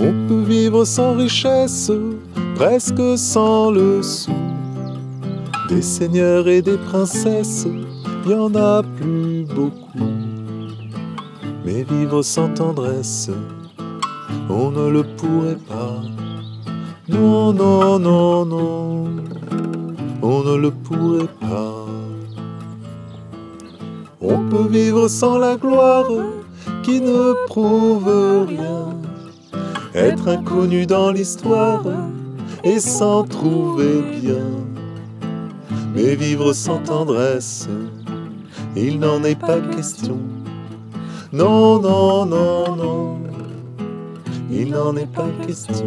On peut vivre sans richesse, presque sans le sou. Des seigneurs et des princesses, il y en a plus beaucoup. Mais vivre sans tendresse, on ne le pourrait pas. Non, non, non, non, on ne le pourrait pas. On peut vivre sans la gloire qui ne prouve rien. Être inconnu dans l'histoire et s'en trouver bien. Mais vivre sans tendresse, il n'en est pas question. Non, non, non, non, il n'en est pas question.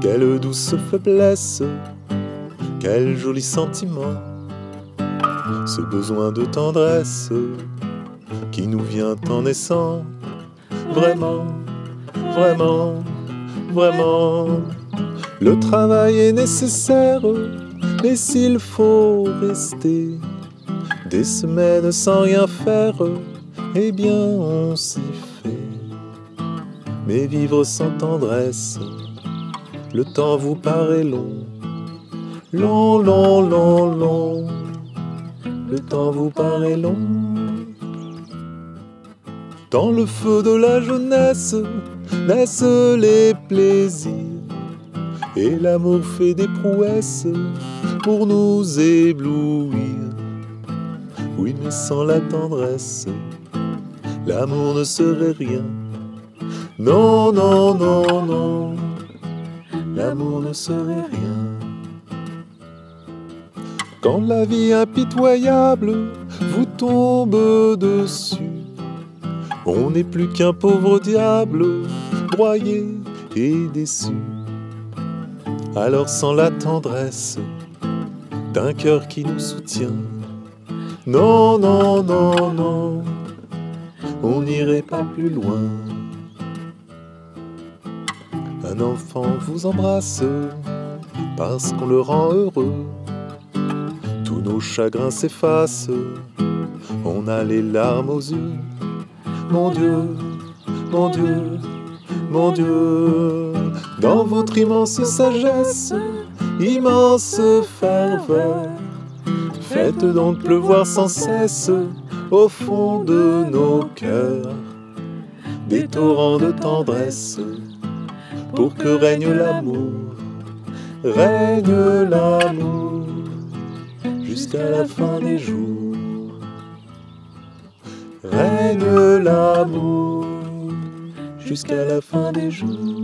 Quelle douce faiblesse, quel joli sentiment, ce besoin de tendresse qui nous vient en naissant. Vraiment, vraiment, vraiment, le travail est nécessaire, mais s'il faut rester des semaines sans rien faire, eh bien on s'y fait. Mais vivre sans tendresse, le temps vous paraît long, long, long, long, long. Le temps vous paraît long. Dans le feu de la jeunesse naissent les plaisirs. Et l'amour fait des prouesses pour nous éblouir. Oui, mais sans la tendresse, l'amour ne serait rien. Non, non, non, non l'amour ne serait rien. Quand la vie impitoyable vous tombe dessus, on n'est plus qu'un pauvre diable, broyé et déçu. Alors sans la tendresse d'un cœur qui nous soutient, non, non, non, non, on n'irait pas plus loin. Un enfant vous embrasse parce qu'on le rend heureux. Tous nos chagrins s'effacent, on a les larmes aux yeux. Mon Dieu, mon Dieu, mon Dieu, dans votre immense sagesse, immense ferveur, faites donc pleuvoir sans cesse au fond de nos cœurs des torrents de tendresse pour que règne l'amour, règne l'amour jusqu'à la fin des jours. Règne l'amour jusqu'à la fin des jours.